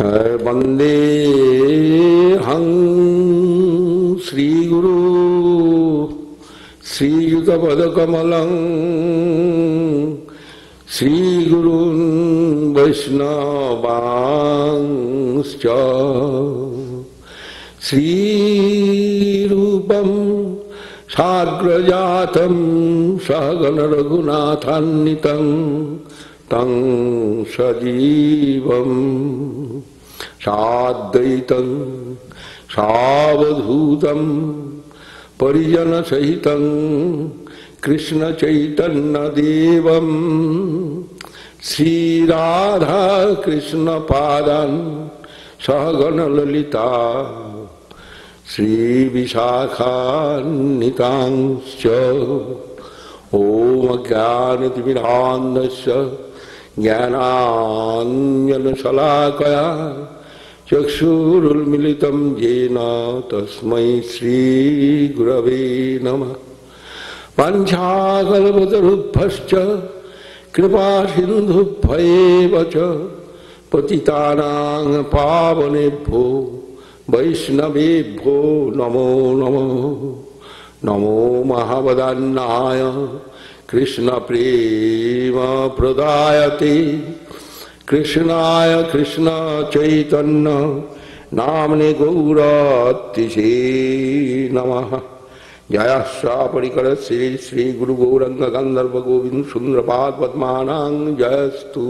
वंदे हं श्रीगुरु श्रीयुतपदकमलं श्रीगुरून् वैष्णवांश्च। श्रीरूपं साग्रजातं सहगणरघुनाथान्वितं तं सजीवं साद्वैतं सावधूतं परिजनसहितं कृष्णचैतन्यदेवं श्रीराधाकृष्णपादान् सहगणललिता श्रीविशाखान्वितांश्च ॐ জ্ঞানাঞ্জনশলাকয়া চক্ষুরুন্মিলিতম যেন তস্मै শ্রীগুরবে নমঃ। পাঞ্ছাকল্পতরুভ্যশ্চ কৃপা সিন্ধুভ্যেব চ পতিতানাং পাবনেভ্যো বৈষ্ণবেভ্যো নমো নমঃ। नमो महावदान्नाय कृष्णप्रेम प्रदायते। कृष्णाय कृष्ण चैतन्य नामने गौरतिशे नमः। जय परिकर श्री श्री गुरु गौरंग गंधर्व गोविंद सुंदरपाद पद्मानां जयस्तु।